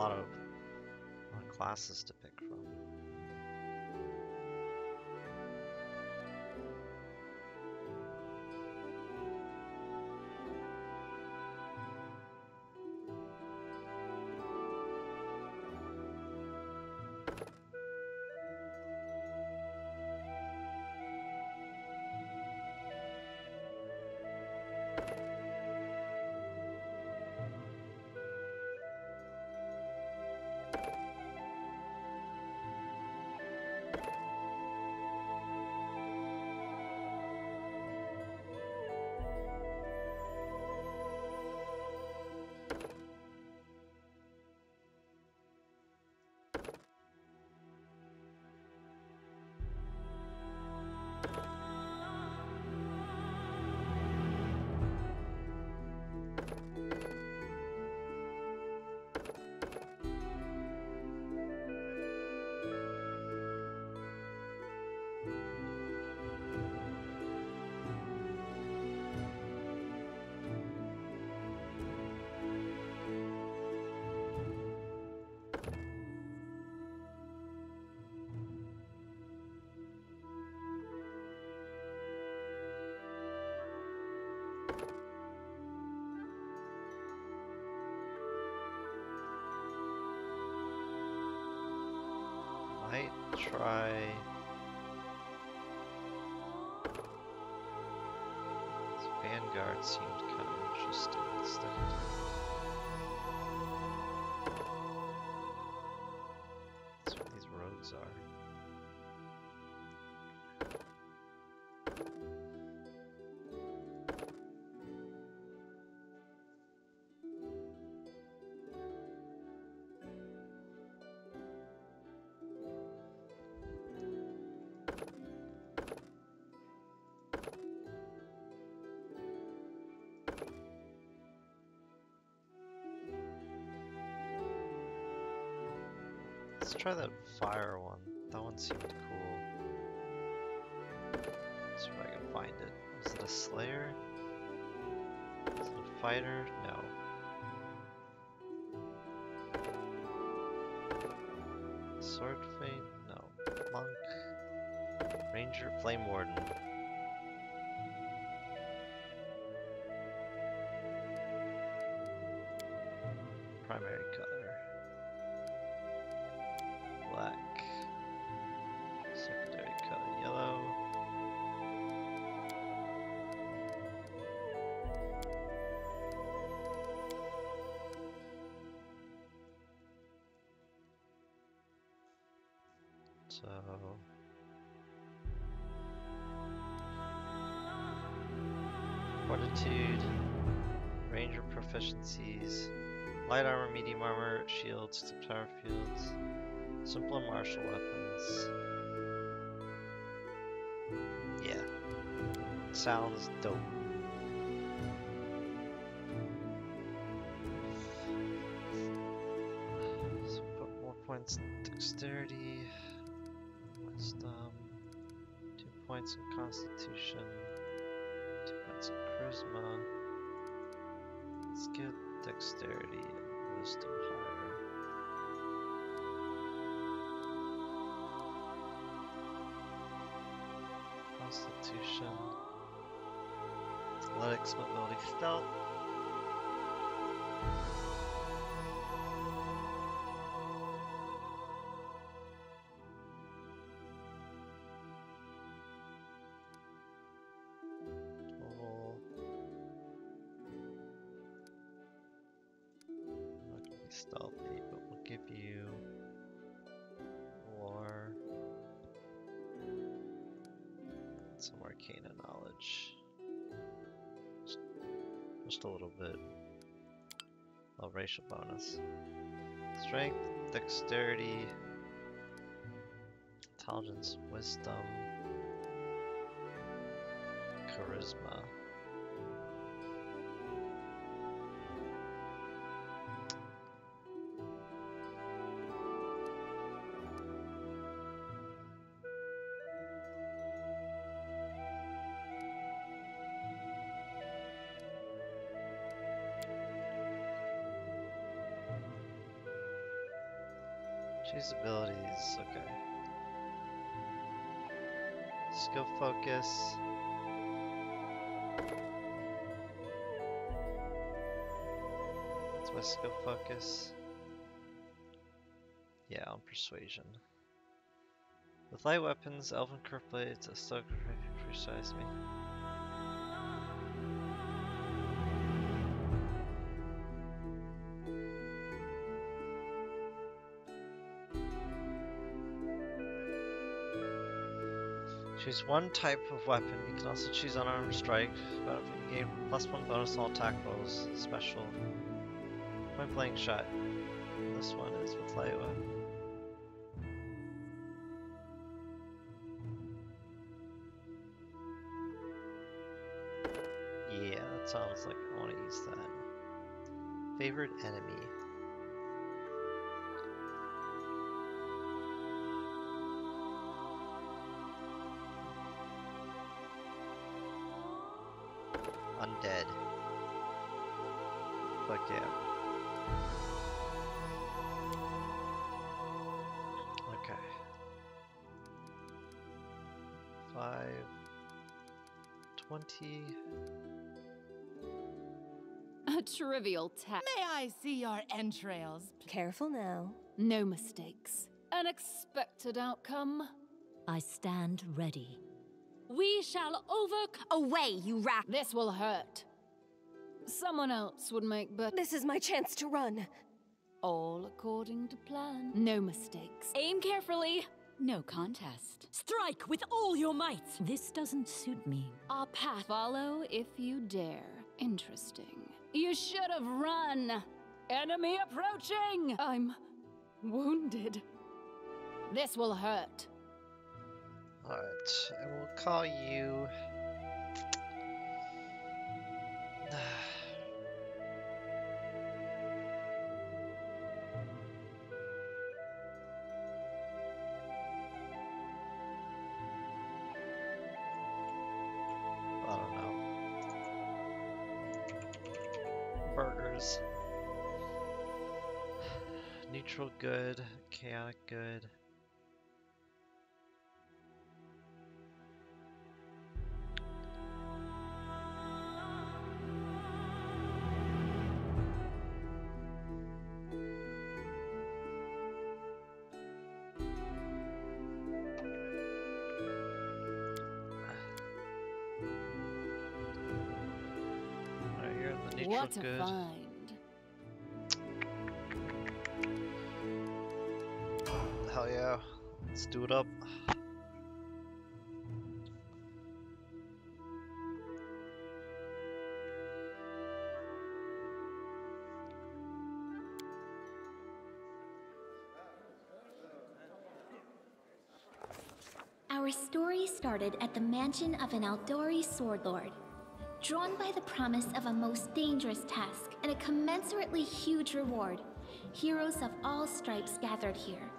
lot of, a lot of classes to pick from. Try. This Vanguard seemed kind of interesting instead. Let's try that fire one. That one seemed cool. See if I can find it. Is it a slayer? Is it a fighter? No. Sword fate? No. Monk. Ranger flame warden. Fields, simple martial weapons. Yeah, sounds dope. So put more points in dexterity, wisdom, um, two points in constitution, two points in charisma. Let's get dexterity and wisdom higher. Constitution. Athletics, mobility, stealth. Stealthy, but we'll give you arcana knowledge. Just, a little bit. A racial bonus. Strength, dexterity, intelligence, wisdom, charisma. Abilities, okay. Skill focus. That's my skill focus. Yeah, on persuasion. With light weapons, elven curve blades, a stoic precise me. Choose one type of weapon. You can also choose unarmed strike, but you gain plus one bonus on all attack rolls. Special. Point blank shot. This one is with light weapon. Yeah, that sounds like I want to use that. Favorite enemy. Twenty. A trivial test. May I see your entrails? Careful now. No mistakes. An expected outcome. I stand ready. We shall overcome. Away, you rat! This will hurt. Someone else would make better. This is my chance to run. All according to plan. No mistakes. Aim carefully. No contest. Strike with all your might! This doesn't suit me. Our path. Follow if you dare. Interesting. You should have run. Enemy approaching! I'm wounded. This will hurt. Alright, I will call you. good, chaotic good. Alright, you're in the neutral what a good. find. Let's do it up. Our story started at the mansion of an Aldori sword lord. Drawn by the promise of a most dangerous task and a commensurately huge reward, heroes of all stripes gathered here.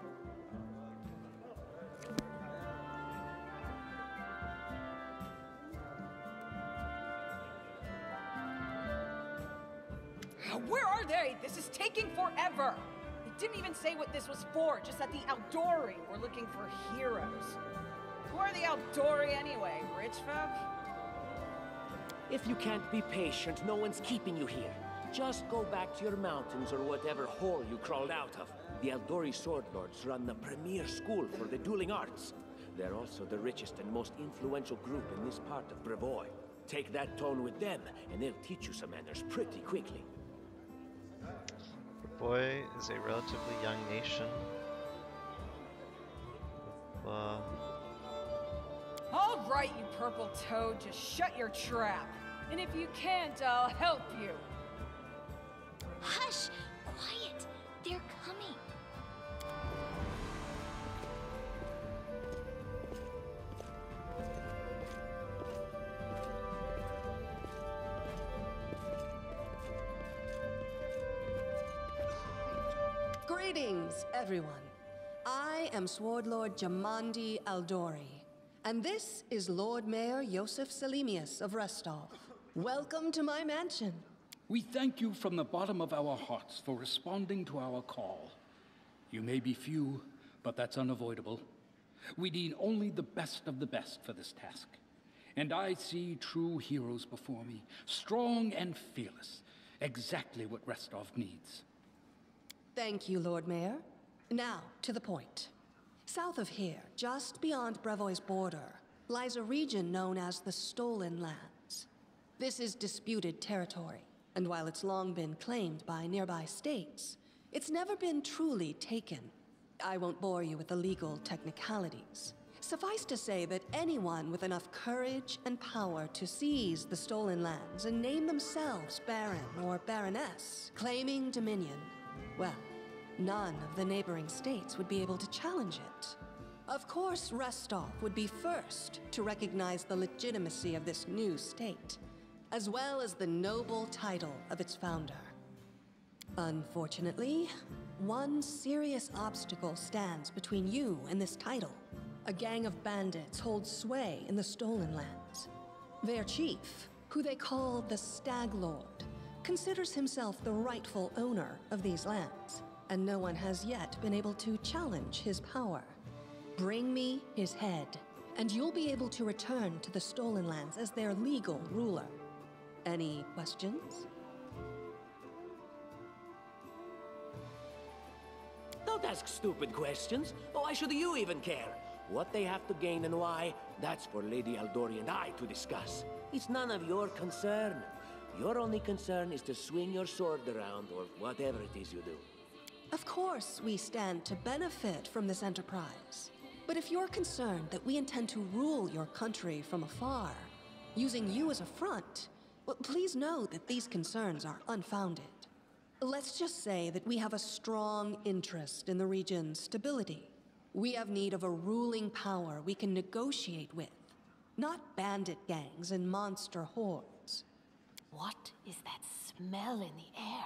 It didn't even say what this was for, just that the Aldori were looking for heroes. Who are the Aldori anyway? Rich folk? If you can't be patient, no one's keeping you here. Just go back to your mountains or whatever hole you crawled out of. The Aldori Sword Lords run the premier school for the dueling arts. They're also the richest and most influential group in this part of Brevoy. Take that tone with them, and they'll teach you some manners pretty quickly. Boy is a relatively young nation. Uh, All right, you purple toad, just shut your trap. And if you can't, I'll help you. Hush! Quiet! They're coming. Greetings, everyone. I am Sword Lord Jamandi Aldori, and this is Lord Mayor Yosef Selimius of Restov. Welcome to my mansion. We thank you from the bottom of our hearts for responding to our call. You may be few, but that's unavoidable. We need only the best of the best for this task. And I see true heroes before me, strong and fearless, exactly what Restov needs. Thank you, Lord Mayor. Now, to the point. South of here, just beyond Brevoy's border, lies a region known as the Stolen Lands. This is disputed territory, and while it's long been claimed by nearby states, it's never been truly taken. I won't bore you with the legal technicalities. Suffice to say that anyone with enough courage and power to seize the stolen lands and name themselves Baron or Baroness, claiming dominion, well, none of the neighboring states would be able to challenge it. Of course, Restov would be first to recognize the legitimacy of this new state, as well as the noble title of its founder. Unfortunately, one serious obstacle stands between you and this title. A gang of bandits holds sway in the Stolen Lands. Their chief, who they call the Stag Lord, considers himself the rightful owner of these lands, and no one has yet been able to challenge his power. Bring me his head, and you'll be able to return to the Stolen Lands as their legal ruler. Any questions? Don't ask stupid questions. Why should you even care? What they have to gain and why, that's for Lady Aldori and I to discuss. It's none of your concern. Your only concern is to swing your sword around or whatever it is you do. Of course, we stand to benefit from this enterprise. But if you're concerned that we intend to rule your country from afar, using you as a front, well, please know that these concerns are unfounded. Let's just say that we have a strong interest in the region's stability. We have need of a ruling power we can negotiate with, not bandit gangs and monster hordes. What is that smell in the air?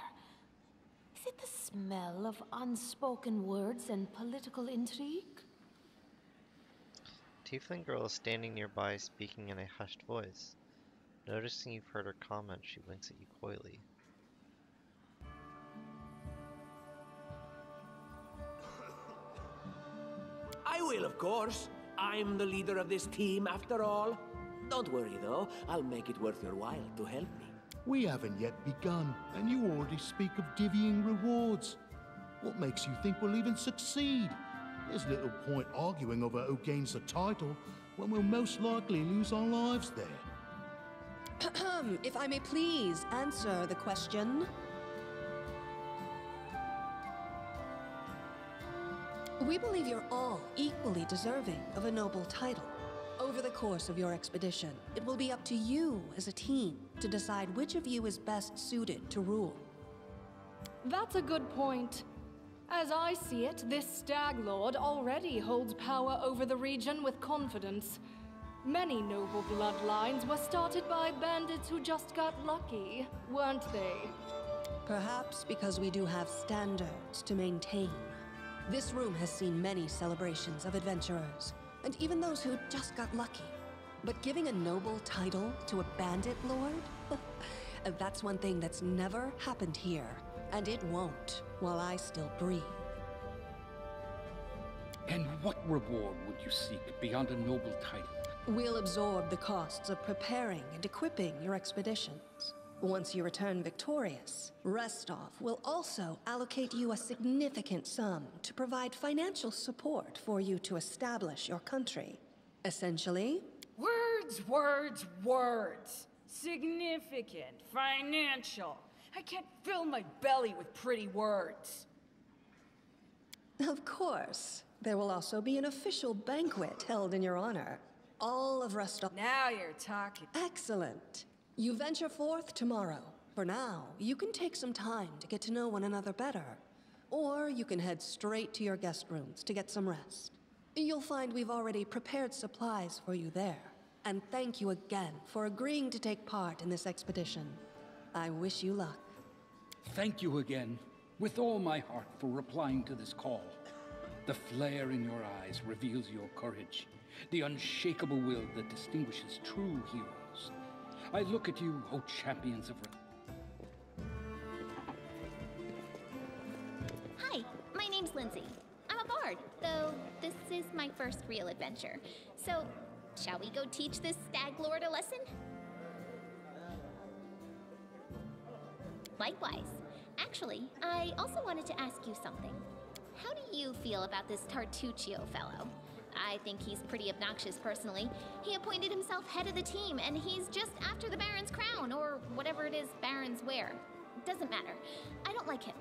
Is it the smell of unspoken words and political intrigue? Tiefling girl is standing nearby speaking in a hushed voice. Noticing you've heard her comment, she winks at you coyly. I will, of course. I'm the leader of this team, after all. Don't worry, though. I'll make it worth your while to help me. We haven't yet begun, and you already speak of divvying rewards. What makes you think we'll even succeed? There's little point arguing over who gains the title when we'll most likely lose our lives there. if I may please answer the question. We believe you're all equally deserving of a noble title. Over the course of your expedition, it will be up to you as a team to decide which of you is best suited to rule. That's a good point. As I see it, this Stag Lord already holds power over the region with confidence. Many noble bloodlines were started by bandits who just got lucky, weren't they? Perhaps because we do have standards to maintain. This room has seen many celebrations of adventurers, and even those who just got lucky. But giving a noble title to a bandit lord? that's one thing that's never happened here, and it won't while I still breathe. And what reward would you seek beyond a noble title? We'll absorb the costs of preparing and equipping your expeditions. Once you return victorious, Restov will also allocate you a significant sum to provide financial support for you to establish your country. Essentially, Words, words, words. Significant, financial. I can't fill my belly with pretty words. of course, there will also be an official banquet held in your honor. All of Restov. Now you're talking. Excellent. You venture forth tomorrow. For now, you can take some time to get to know one another better. Or you can head straight to your guest rooms to get some rest. You'll find we've already prepared supplies for you there. And thank you again for agreeing to take part in this expedition. I wish you luck. Thank you again, with all my heart, for replying to this call. The flare in your eyes reveals your courage, the unshakable will that distinguishes true heroes. I look at you, O champions of... Hi, my name's Linzi. Bard, though this is my first real adventure. So, shall we go teach this stag lord a lesson? Likewise. Actually, I also wanted to ask you something. How do you feel about this Tartuccio fellow? I think he's pretty obnoxious personally. He appointed himself head of the team, and he's just after the Baron's crown, or whatever it is barons wear. Doesn't matter. I don't like him.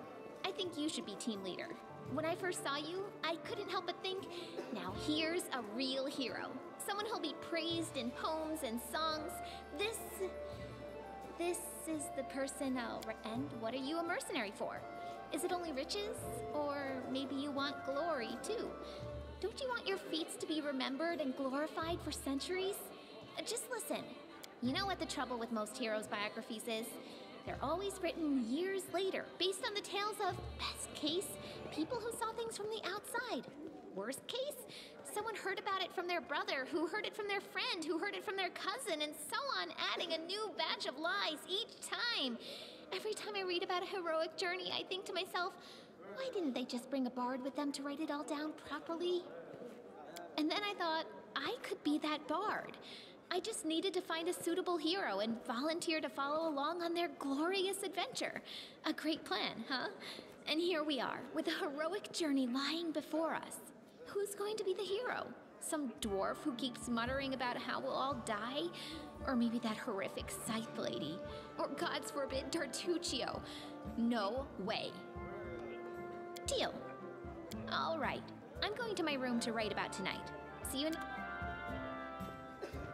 I think you should be team leader. When I first saw you, I couldn't help but think, now here's a real hero. Someone who'll be praised in poems and songs. This. This is the person I'll. And what are you a mercenary for? Is it only riches? Or maybe you want glory too? Don't you want your feats to be remembered and glorified for centuries? Just listen. You know what the trouble with most heroes' biographies is? They're always written years later, based on the tales of, best case, people who saw things from the outside. Worst case, someone heard about it from their brother, who heard it from their friend, who heard it from their cousin, and so on, adding a new batch of lies each time. Every time I read about a heroic journey, I think to myself, why didn't they just bring a bard with them to write it all down properly? And then I thought, I could be that bard. I just needed to find a suitable hero and volunteer to follow along on their glorious adventure. A great plan, huh? And here we are, with a heroic journey lying before us. Who's going to be the hero? Some dwarf who keeps muttering about how we'll all die? Or maybe that horrific scythe lady? Or, God's forbid, Tartuccio? No way. Deal. All right. I'm going to my room to write about tonight. See you in.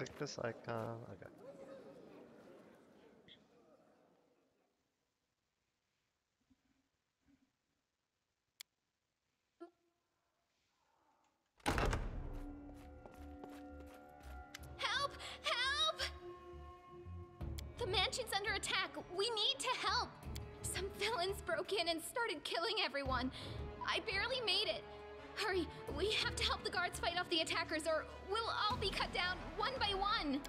Click this icon. Okay. Help! Help! The mansion's under attack. We need to help. Some villains broke in and started killing everyone. I barely made it. Hurry, we have to help the guards fight off the attackers, or one by one.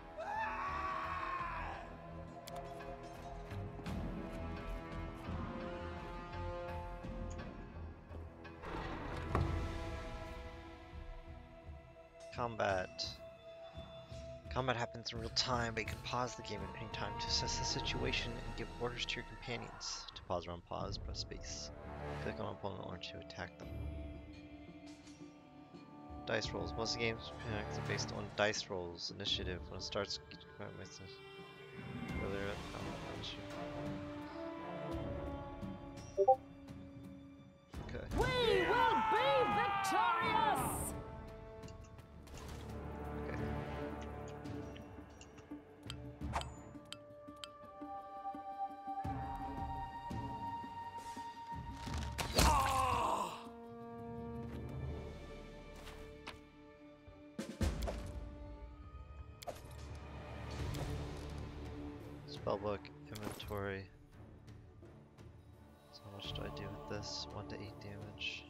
Combat. Combat happens in real time, but you can pause the game at any time to assess the situation and give orders to your companions. To pause or unpause, press space. Click on opponent or to attack them. Dice rolls. Most games are based on dice rolls. Initiative. When it starts, uh, earlier. Um, Inventory. So how much do I do with this? 1 to 8 damage.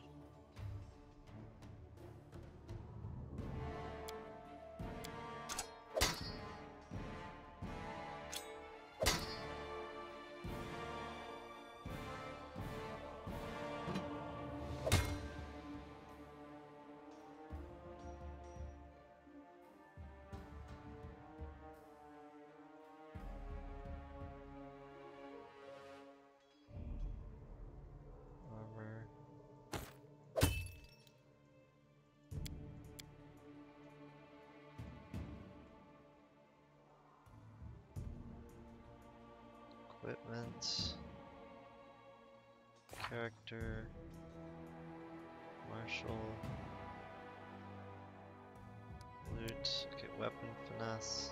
Equipment. Character. Martial. Loot. Okay, weapon finesse.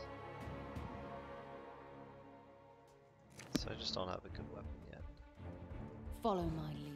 So I just don't have a good weapon yet. Follow my lead.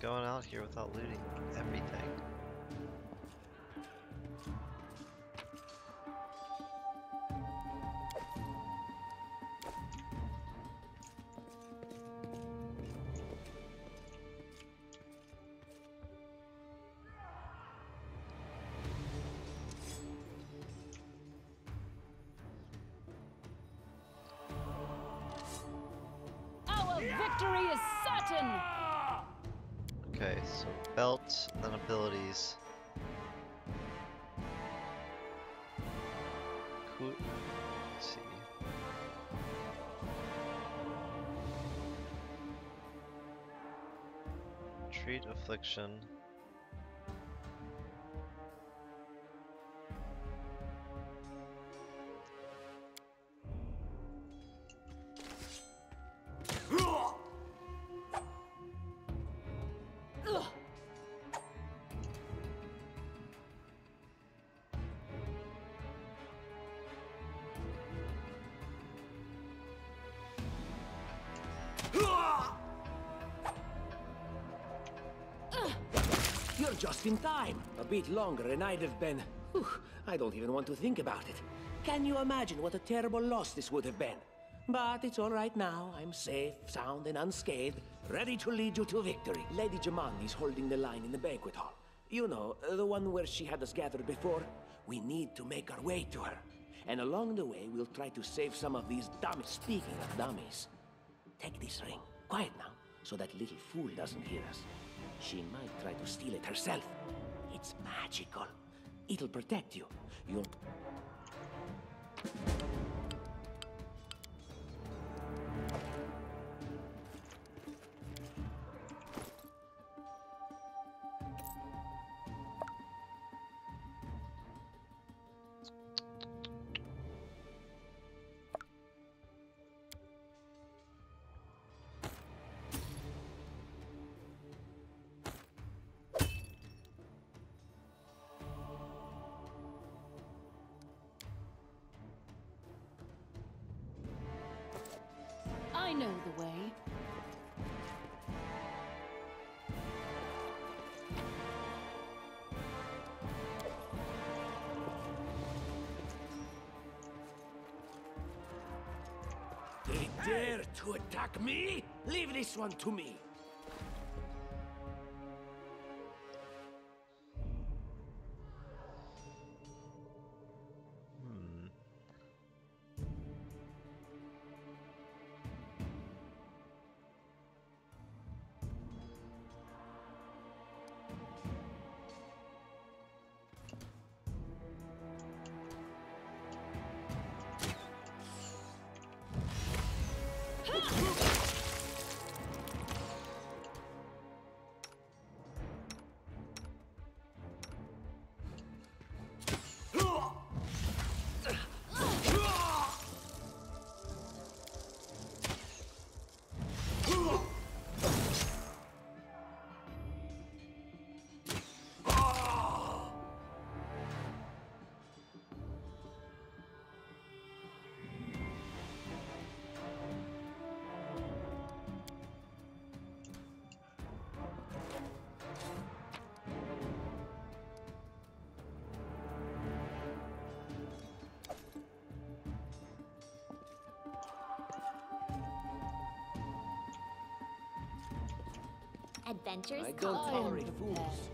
Going out here without looting everything. Our victory is certain! Okay, so belt, then abilities. Cool. Let's see. Treat affliction. Bit longer and I'd have been... Whew, I don't even want to think about it. Can you imagine what a terrible loss this would have been? But it's all right now. I'm safe, sound, and unscathed, ready to lead you to victory. Lady Jamandi's holding the line in the banquet hall. You know, the one where she had us gathered before. We need to make our way to her. And along the way, we'll try to save some of these dummies. Speaking of dummies, take this ring. Quiet now, so that little fool doesn't hear us. She might try to steal it herself. It's magical. It'll protect you. You'll... dare to attack me? Leave this one to me. Adventures I don't tolerate fools.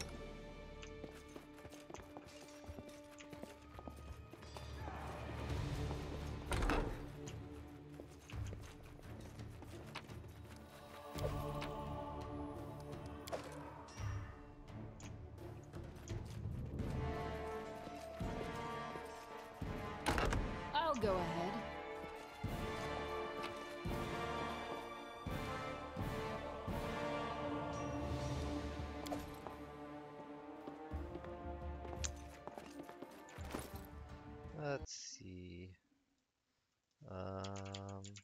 Let's see. Um,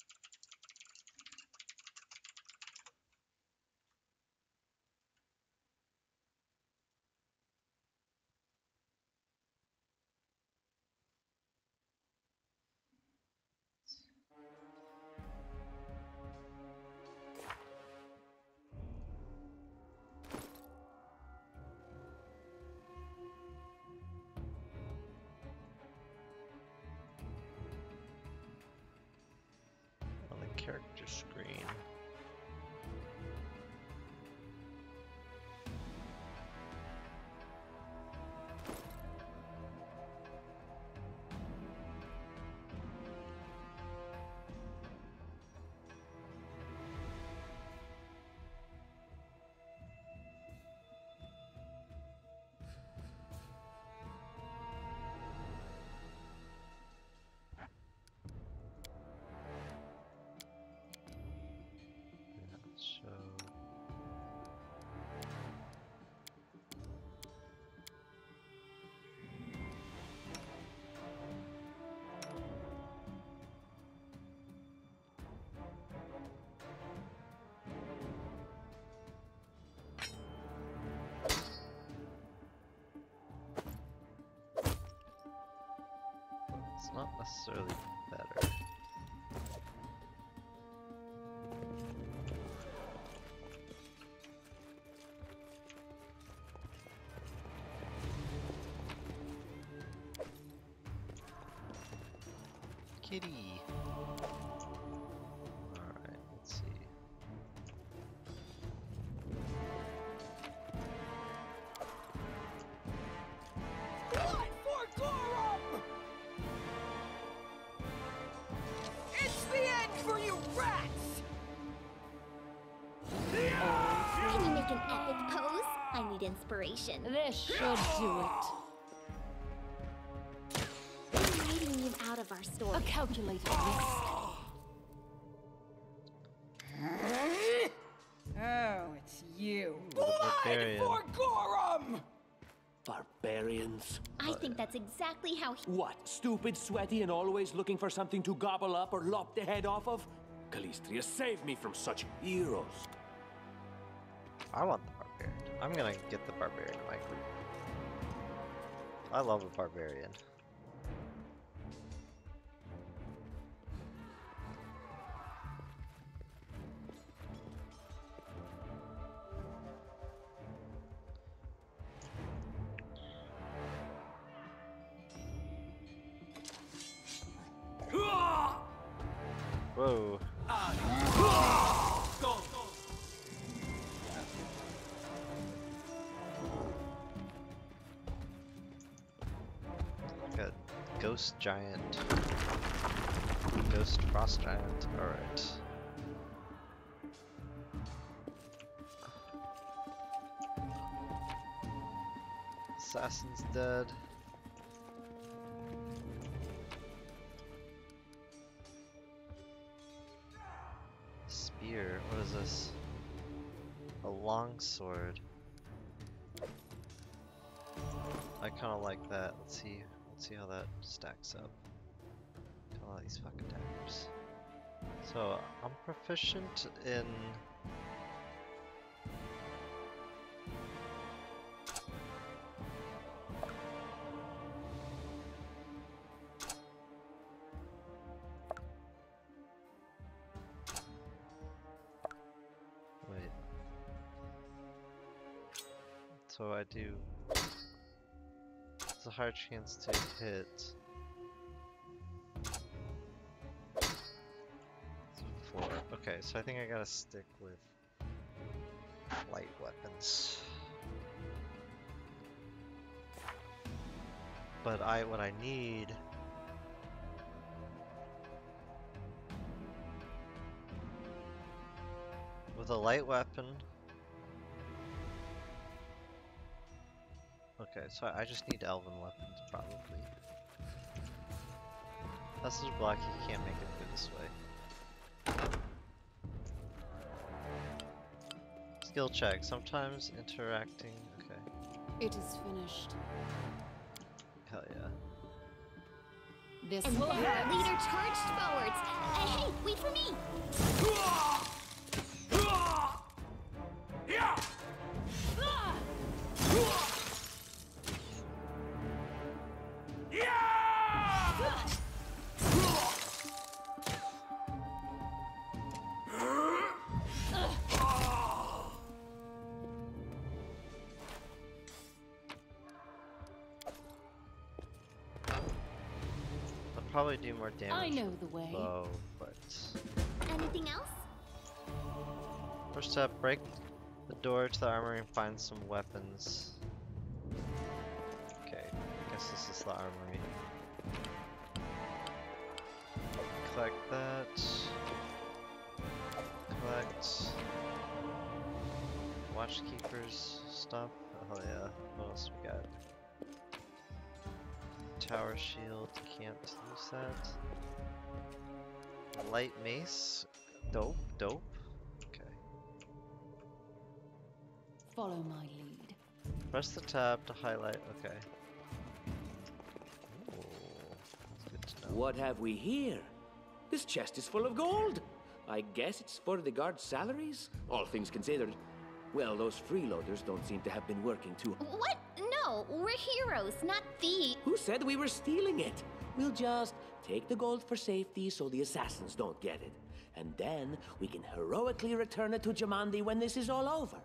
not necessarily better. Kitty. Inspiration. This should do it. I'm leading you out of our story. A calculated risk. Oh, it's you. the Blood for Gorum! Barbarians. I think that's exactly how he. What, stupid, sweaty, and always looking for something to gobble up or lop the head off of? Calistria, save me from such heroes. I want the barbarian. I'm gonna get the barbarian in my group. I love a barbarian. Ghost giant. Ghost frost giant. Alright. Assassin's dead. Spear. What is this? A long sword. I kind of like that. Let's see. Let's see how that stacks up. to All these fucking daggers. So I'm proficient in. Wait. So I do. A higher chance to hit. Four. Okay, so I think I gotta stick with light weapons. But I what I need with a light weapon. Okay, so I just need elven weapons probably. That's Passage block, you can't make it through this way. Skill check, sometimes interacting. Okay, It is finished. hell yeah. This And will then hurt. our leader charged forwards. Uh, hey, wait for me! Probably do more damage. I know with the way. Bow, but Anything else? first step, break the door to the armory and find some weapons. Okay, I guess this is the armory. Collect that. Collect. Watchkeepers stuff. Oh yeah. What else we got? Tower shield. Can't use that. Light mace. Dope. Dope. Okay. Follow my lead. Press the tab to highlight. Okay. Ooh, that's good to know. What have we here? This chest is full of gold. I guess it's for the guards' salaries, all things considered. Well, those freeloaders don't seem to have been working too. What? No, we're heroes, not thieves. Who said we were stealing it? We'll just take the gold for safety so the assassins don't get it. And then we can heroically return it to Jamandi when this is all over.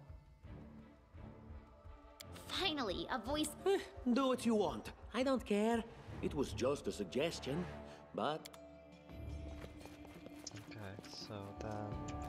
Finally, a voice. Eh, Do what you want. I don't care. It was just a suggestion. But Okay, so then.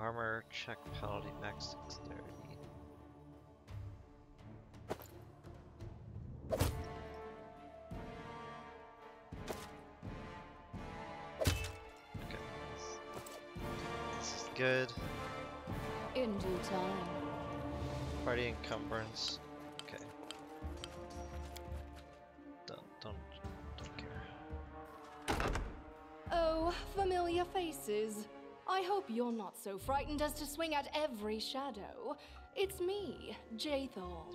Armor check penalty max dexterity. Okay. This, is good. In due time. Party encumbrance. Okay. Don't don't don't care. Oh, familiar faces. I hope you're not so frightened as to swing at every shadow. It's me, Jaethal.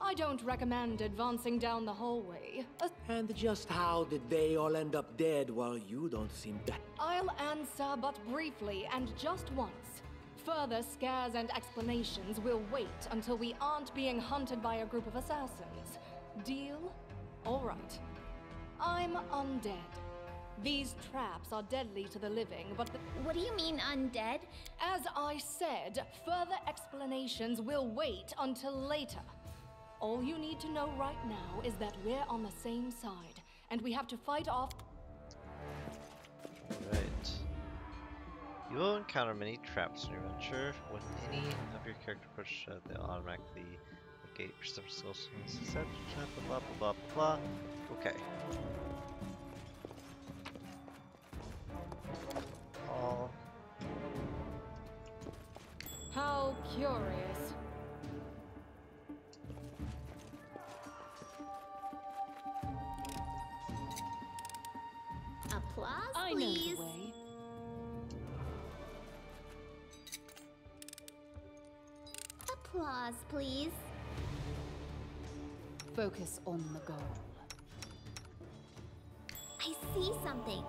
I don't recommend advancing down the hallway. Uh, and just how did they all end up dead while you don't seem that? I'll answer but briefly and just once. Further scares and explanations will wait until we aren't being hunted by a group of assassins. Deal? All right. I'm undead. These traps are deadly to the living, but the What do you mean, undead? As I said, further explanations will wait until later. All you need to know right now is that we're on the same side, and we have to fight off. Right. You will encounter many traps in your venture. When any of your character approaches a they'll automatically negate perception skills. Perception, blah blah blah blah blah. Okay. All How curious. Applause, I know the way. Applause, please. Focus on the goal. I see something.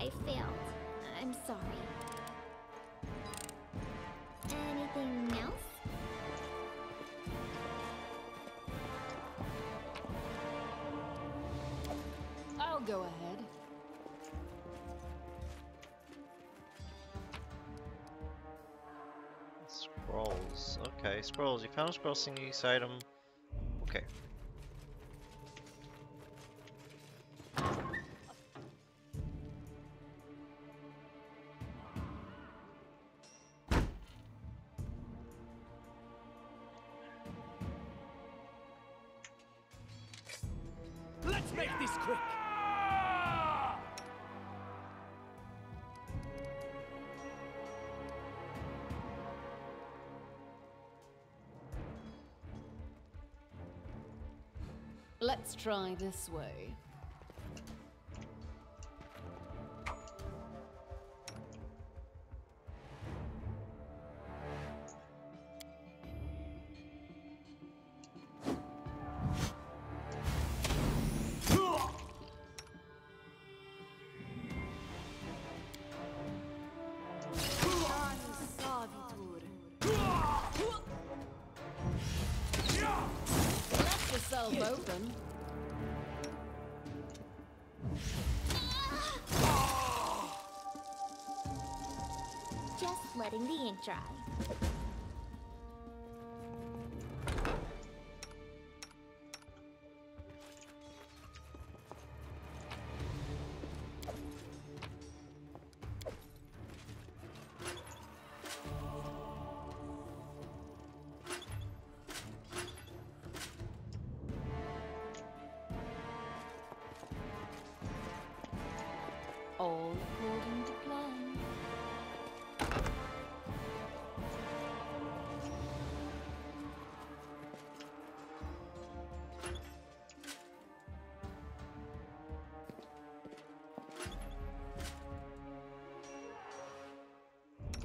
I failed. I'm sorry. Anything else? I'll go ahead. Scrolls. Okay, scrolls. You found a scroll singing each item try this way. Letting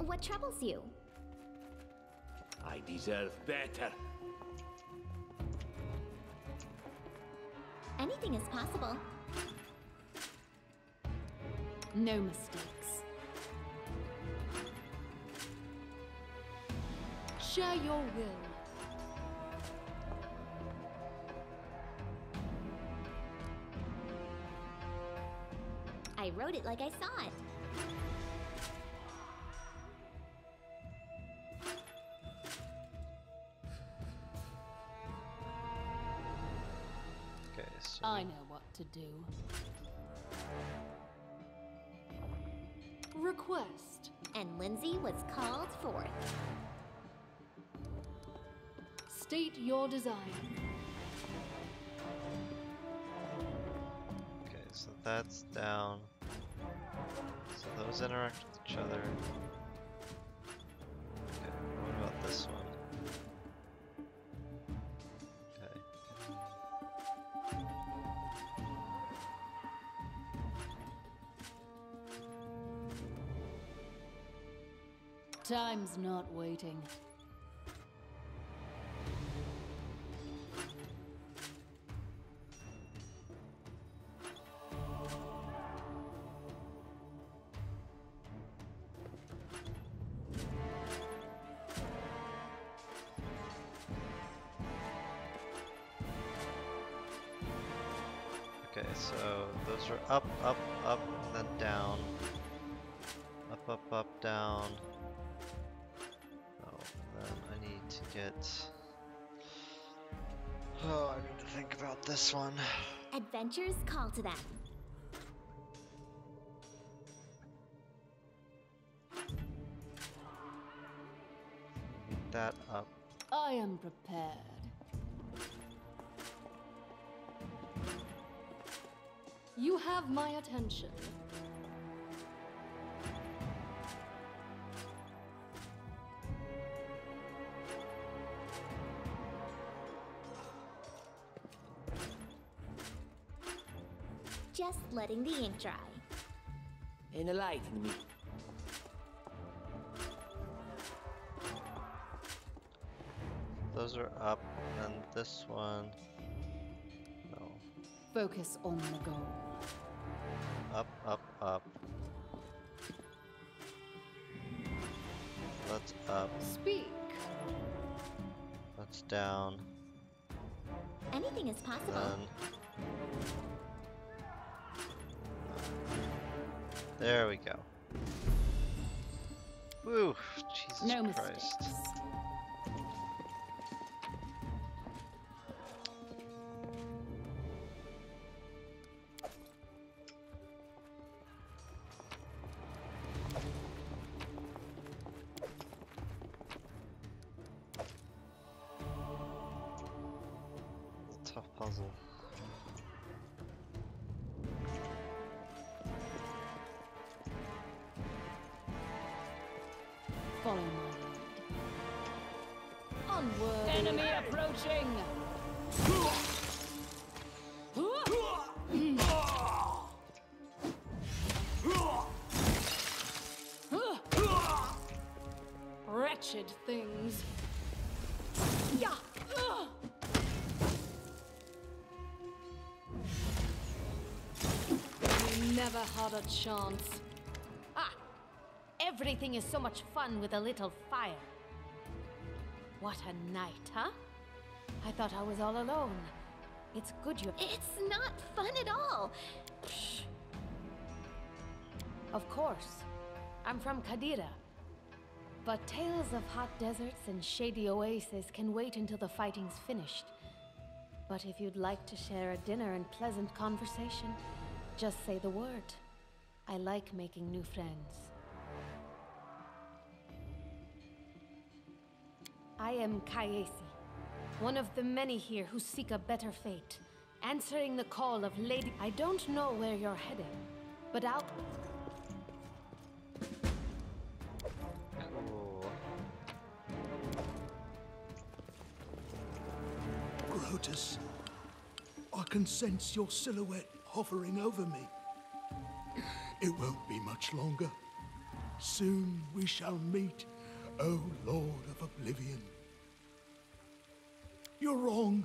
What troubles you? I deserve better. Anything is possible. No mistakes. Share your will. I wrote it like I saw it. Request. And Lindsay was called forth. State your desire. Okay, so that's down. So those interact with each other. Not waiting. Okay, so those are up, up, up, and then down. Up, up, up, down. Get. Oh, I need to think about this one. Adventures call to them. That up. I am prepared. You have my attention. Just letting the ink dry. Enlighten me. Those are up, and this one. No. Focus on the goal. Up, up, up. That's up. Speak. That's down. Anything is possible. Then. There we go. Woo! Jesus No Christ. mistakes. Wretched things. Yeah! We never had a chance. Ah! Everything is so much fun with a little fire. What a night, huh? I thought I was all alone. It's good you're. It's not fun at all. Of course. I'm from Qadira. But tales of hot deserts and shady oases can wait until the fighting's finished. But if you'd like to share a dinner and pleasant conversation, just say the word. I like making new friends. I am Kayesi, one of the many here who seek a better fate, answering the call of Lady. I don't know where you're headed, but I'll. I can sense your silhouette hovering over me. It won't be much longer. Soon we shall meet, O Lord of Oblivion. You're wrong.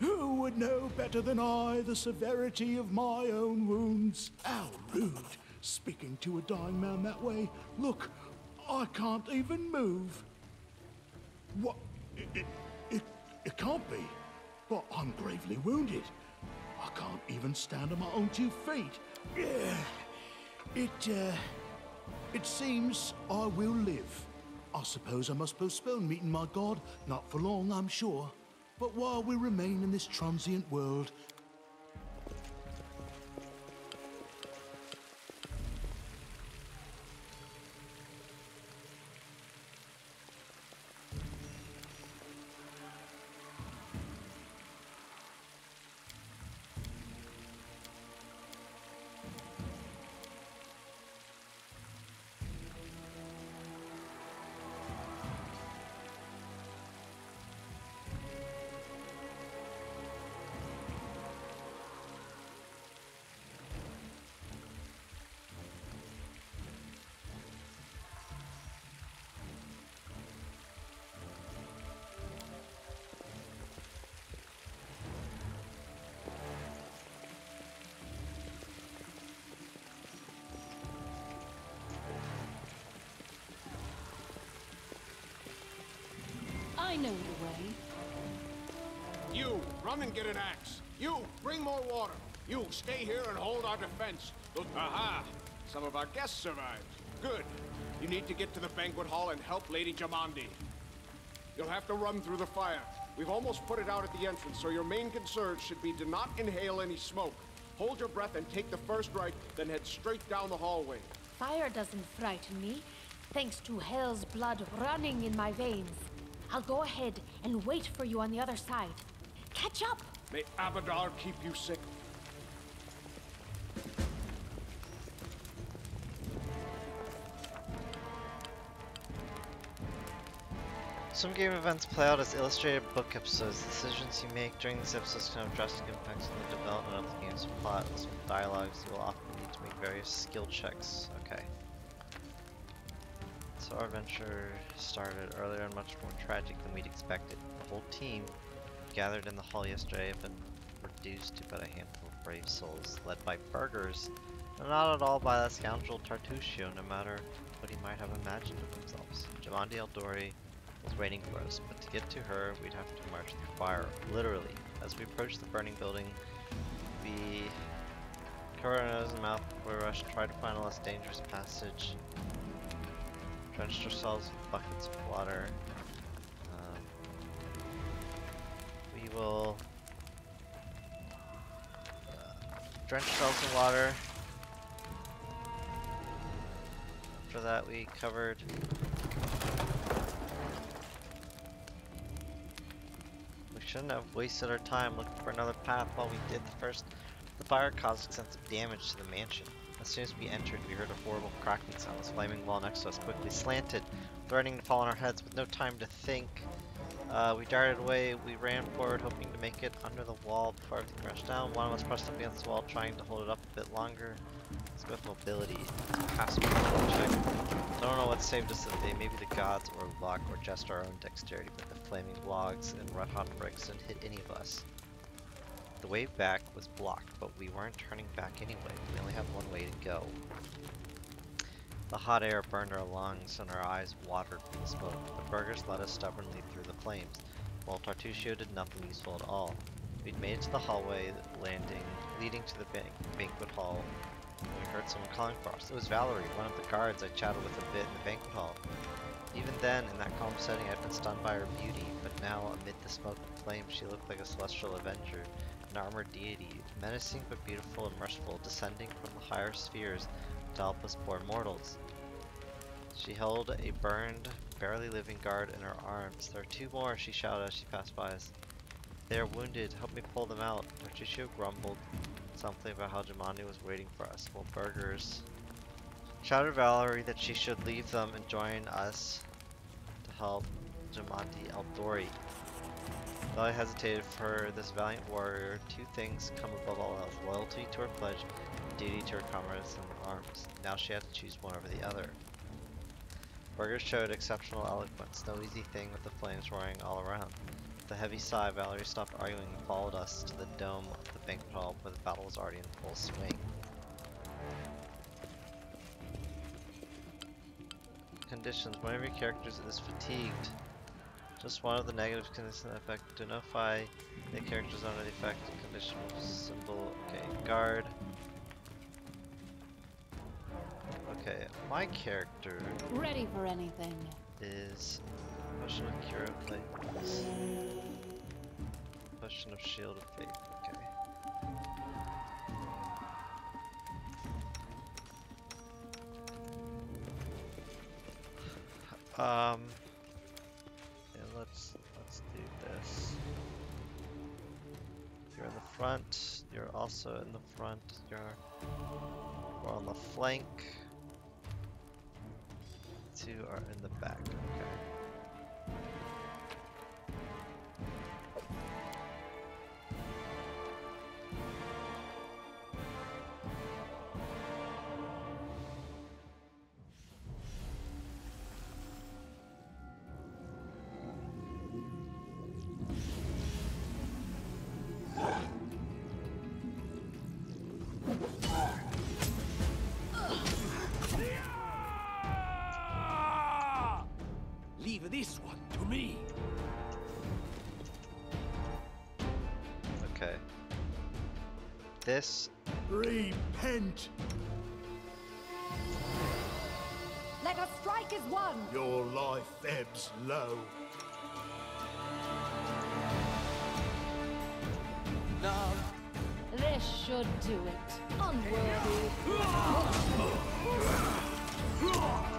Who would know better than I the severity of my own wounds? How rude, speaking to a dying man that way. Look, I can't even move. What? It, it, it, it can't be. But I'm gravely wounded. I can't even stand on my own two feet. It, uh, it seems I will live. I suppose I must postpone meeting my god, not for long, I'm sure. But while we remain in this transient world, I know the way. You, run and get an axe. You, bring more water. You, stay here and hold our defense. Look, aha! Some of our guests survived. Good. You need to get to the banquet hall and help Lady Jamandi. You'll have to run through the fire. We've almost put it out at the entrance, so your main concern should be to not inhale any smoke. Hold your breath and take the first right, then head straight down the hallway. Fire doesn't frighten me, thanks to hell's blood running in my veins. I'll go ahead and wait for you on the other side. Catch up! May Abadar keep you sick. Some game events play out as illustrated book episodes. Decisions you make during these episodes can have drastic impacts on the development of the game's plot. With some dialogues, you will often need to make various skill checks. Okay. So our adventure started earlier and much more tragic than we'd expected. The whole team gathered in the hall yesterday have been reduced to but a handful of brave souls, led by burgers, and not at all by that scoundrel Tartuccio, no matter what he might have imagined of themselves. Jamandi Aldori was waiting for us, but to get to her, we'd have to march through fire, literally. As we approached the burning building, we covered our and mouth before we rushed, tried to find a less dangerous passage. Ourselves with buckets of water. Um, we will uh, drench ourselves in water. After that, we covered We shouldn't have wasted our time looking for another path while we did the first. The fire caused extensive damage to the mansion. As soon as we entered, we heard a horrible cracking sound. The flaming wall next to us quickly slanted, threatening to fall on our heads with no time to think. Uh, we darted away, we ran forward, hoping to make it under the wall before everything rushed down. One of us pressed up against the wall, trying to hold it up a bit longer. Go with mobility. Pass check. I don't know what saved us today. Maybe the gods or luck or just our own dexterity, but the flaming logs and red hot bricks didn't hit any of us. The way back was blocked, but we weren't turning back anyway. We only had one way to go. The hot air burned our lungs and our eyes watered from the smoke. The burgers led us stubbornly through the flames, while Tartuccio did nothing useful at all. We'd made it to the hallway landing leading to the ban banquet hall we heard someone calling for us. It was Valerie, one of the guards I chatted with a bit in the banquet hall. Even then, in that calm setting, I'd been stunned by her beauty, but now, amid the smoke and flames, she looked like a celestial avenger, an armored deity, menacing but beautiful and merciful, descending from the higher spheres to help us poor mortals. She held a burned, barely living guard in her arms. There are two more, she shouted as she passed by us. They are wounded, help me pull them out. Mercutio grumbled something about how Jamandi was waiting for us, while Burgers shouted Valerie that she should leave them and join us to help Jamandi Aldori. Though I hesitated for this valiant warrior, two things come above all else, loyalty to her pledge duty to her comrades in arms. Now she had to choose one over the other. Burgers showed exceptional eloquence, no easy thing with the flames roaring all around. With a heavy sigh, Valerie stopped arguing and followed us to the dome of the banquet hall where the battle was already in full swing. Conditions. One of your characters is fatigued. Just one of the negative conditions effect. To notify the characters under the effect condition symbol. Okay, guard. Okay, my character Ready for anything. is Potion of Cure of. Potion of Shield of Faith. Okay. Um. Also in the front. You're on the flank. Two are in the back. Okay. This Repent! Let us strike as one! Your life ebbs low. This should do it. Unworthy.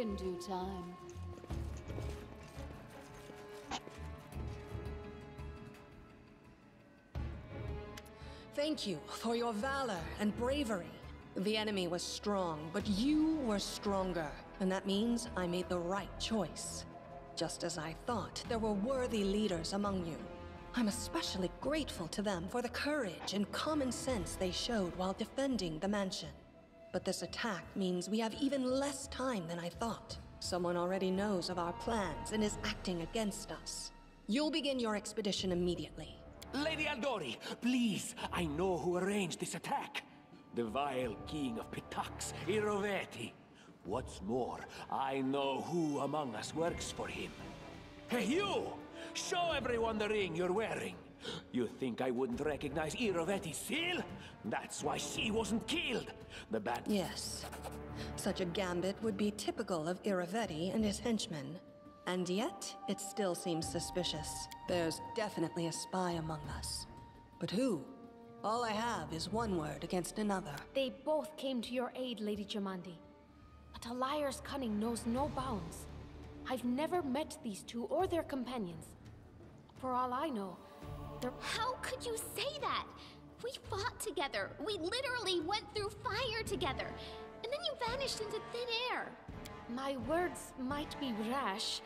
In due time. Thank you for your valor and bravery. The enemy was strong, but you were stronger. And that means I made the right choice. Just as I thought, there were worthy leaders among you. I'm especially grateful to them for the courage and common sense they showed while defending the mansion. But this attack means we have even less time than I thought. Someone already knows of our plans and is acting against us. You'll begin your expedition immediately. Lady Aldori, please, I know who arranged this attack. The vile king of Pitax, Irovetti. What's more, I know who among us works for him. Hey, you! Show everyone the ring you're wearing. You think I wouldn't recognize Irovetti's seal? That's why she wasn't killed. The bad... Yes. Such a gambit would be typical of Irovetti and his henchmen. And yet, it still seems suspicious. There's definitely a spy among us. But who? All I have is one word against another. They both came to your aid, Lady Jamandi. But a liar's cunning knows no bounds. I've never met these two or their companions. For all I know, they're... How could you say that? We fought together. We literally went through fire together. And then you vanished into thin air. My words might be rash.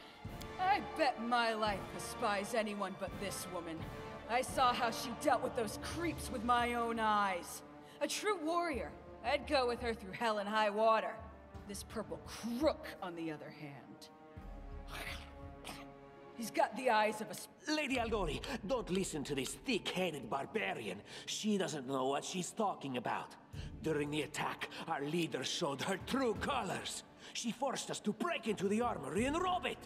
I bet my life despise anyone but this woman. I saw how she dealt with those creeps with my own eyes. A true warrior. I'd go with her through hell and high water. This purple crook, on the other hand. He's got the eyes of a... Lady Aldori, don't listen to this thick-headed barbarian. She doesn't know what she's talking about. During the attack, our leader showed her true colors. She forced us to break into the armory and rob it.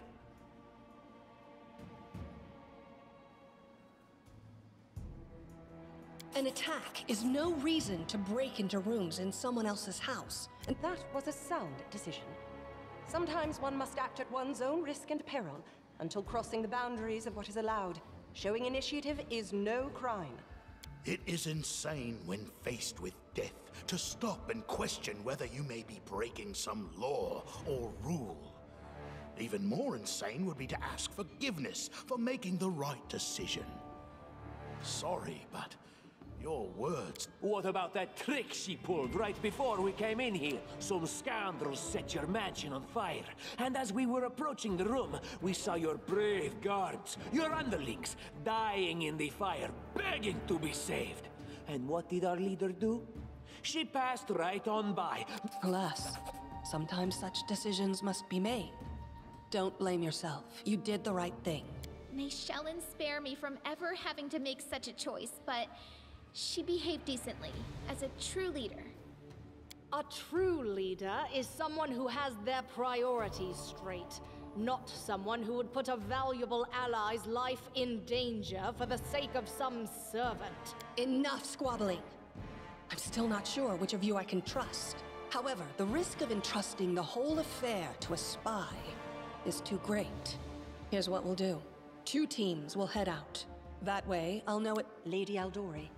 An attack is no reason to break into rooms in someone else's house. And that was a sound decision. Sometimes one must act at one's own risk and peril until crossing the boundaries of what is allowed. Showing initiative is no crime. It is insane when faced with death to stop and question whether you may be breaking some law or rule. Even more insane would be to ask forgiveness for making the right decision. Sorry, but your words. What about that trick she pulled right before we came in here? Some scoundrels set your mansion on fire. And as we were approaching the room, we saw your brave guards, your underlings, dying in the fire, begging to be saved. And what did our leader do? She passed right on by. Alas, sometimes such decisions must be made. Don't blame yourself. You did the right thing. May Shelyn spare me from ever having to make such a choice, but she behaved decently, as a true leader. A true leader is someone who has their priorities straight, not someone who would put a valuable ally's life in danger for the sake of some servant. Enough squabbling. I'm still not sure which of you I can trust. However, the risk of entrusting the whole affair to a spy is too great. Here's what we'll do. Two teams will head out. That way, I'll know it- Lady Aldori,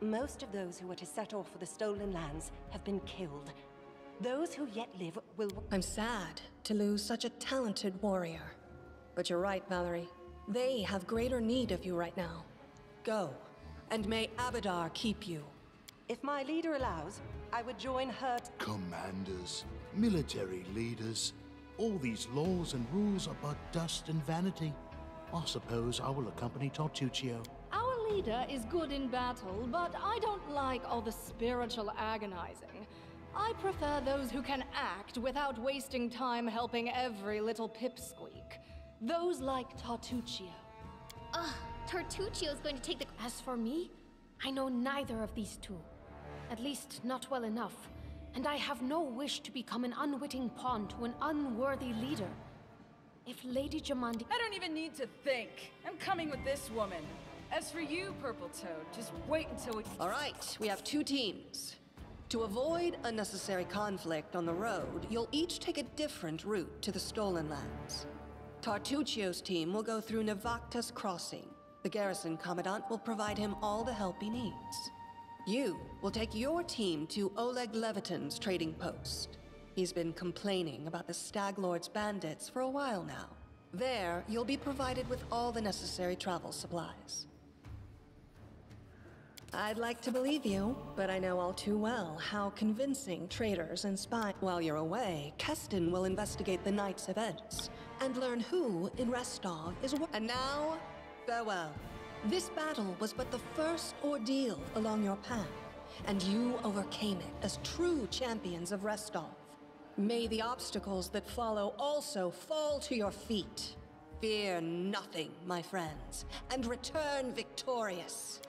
most of those who were to set off for the stolen lands have been killed. Those who yet live will... I'm sad to lose such a talented warrior. But you're right, Valerie. They have greater need of you right now. Go, and may Abadar keep you. If my leader allows, I would join her... Commanders, military leaders, all these laws and rules are but dust and vanity. I suppose I will accompany Tartuccio. Our leader is good in battle, but I don't like all the spiritual agonizing. I prefer those who can act without wasting time helping every little pipsqueak. Those like Tartuccio. Ugh, Tartuccio's going to take the- As for me, I know neither of these two. At least not well enough. And I have no wish to become an unwitting pawn to an unworthy leader. If Lady Jamandi- I don't even need to think. I'm coming with this woman. As for you, Purple Toad, just wait until we... All right, we have two teams. To avoid unnecessary conflict on the road, you'll each take a different route to the Stolen Lands. Tartuccio's team will go through Navacta's crossing. The garrison commandant will provide him all the help he needs. You will take your team to Oleg Leveton's trading post. He's been complaining about the Staglord's bandits for a while now. There, you'll be provided with all the necessary travel supplies. I'd like to believe you, but I know all too well how convincing traitors and spies. While you're away, Kesten will investigate the night's events and learn who in Restov is. And now, farewell. This battle was but the first ordeal along your path, and you overcame it as true champions of Restov. May the obstacles that follow also fall to your feet. Fear nothing, my friends, and return victorious.